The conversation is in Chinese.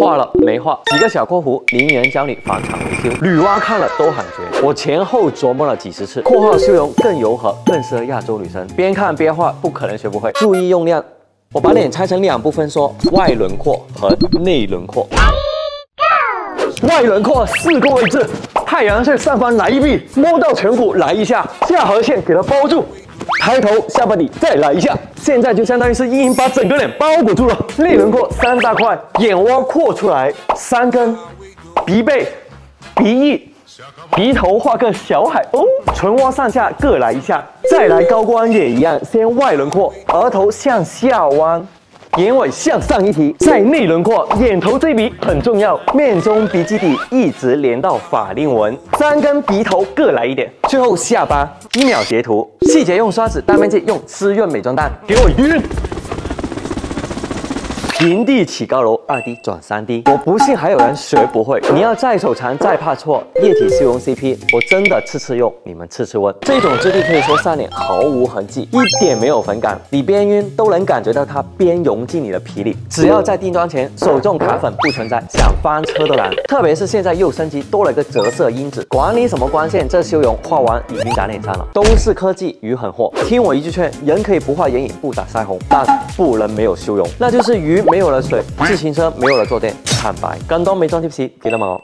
画了没画？几个小括弧，零元教你返厂维修。女娲看了都喊绝，我前后琢磨了几十次。括号修容更柔和，更适合亚洲女生。边看边画，不可能学不会。注意用量。我把脸拆成两部分说，外轮廓和内轮廓。外轮廓四个位置，太阳穴上方来一臂，摸到颧骨来一下，下颌线给它包住，抬头下巴底再来一下。现在就相当于是阴影把整个脸包裹住了。内轮廓三大块，眼窝扩出来三根，鼻背、鼻翼。鼻头画个小海鸥，唇窝上下各来一下，再来高光也一样，先外轮廓，额头向下弯，眼尾向上一提，再内轮廓，眼头这笔很重要，面中鼻基底一直连到法令纹，三根鼻头各来一点，最后下巴一秒截图，细节用刷子，大面积用滋润美妆蛋，给我晕。平地起高楼，二 D 转三 D，我不信还有人学不会。你要再手残再怕错，液体修容 CP，我真的次次用，你们次次问。这种质地可以说上脸毫无痕迹，一点没有粉感，你边晕都能感觉到它边融进你的皮里。只要在定妆前手重卡粉不存在，想翻车都难。特别是现在又升级多了个折射因子，管你什么光线，这修容画完已经打脸上了，都是科技与狠货。听我一句劝，人可以不画眼影不打腮红，但不能没有修容，那就是鱼。没有了水，自行车没有了坐垫，坦白。更多美妆 tips 记得吗？